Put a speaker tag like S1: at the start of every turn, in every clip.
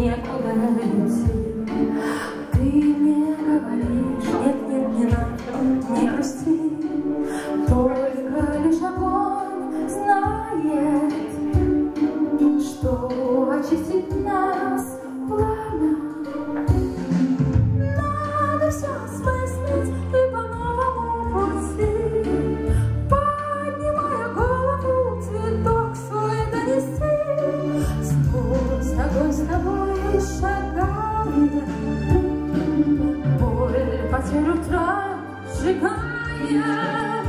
S1: некуда. Ты не говоришь, нет, нет, не надо, не грусти. Только лишь огонь знает, что очистить. нас. Chicago.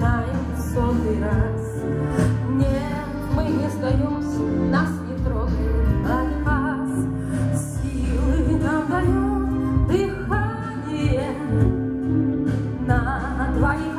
S1: вспоминаем в сотый раз. Нет, мы не сдаемся, нас не трогают отказ. Силы нам дает дыхание на двоих.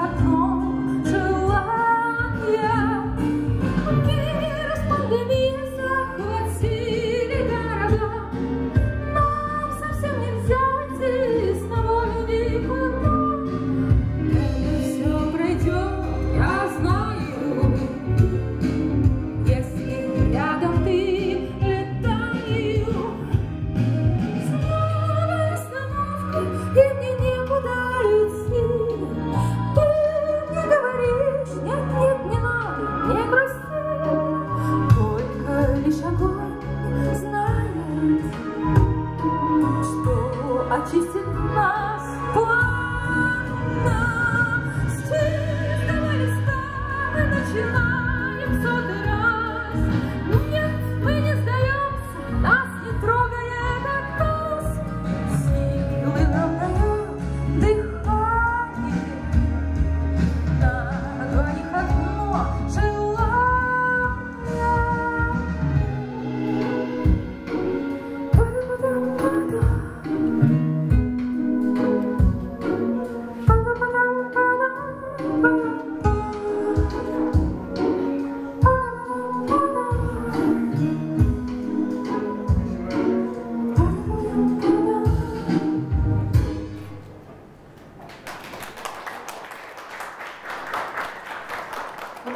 S1: Очистит нас
S2: пламя. С чистого листа мы начинаем сотый раз.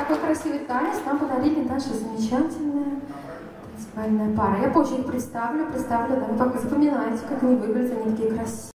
S2: Такой красивый танец нам подарили наша замечательная танцевальная пара. Я позже их представлю, представлю, да, вы только запоминайте, как они выглядят, они такие красивые.